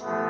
Bye.